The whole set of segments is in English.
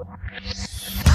Obrigado.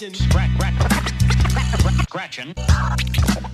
Gretchen. Gretchen.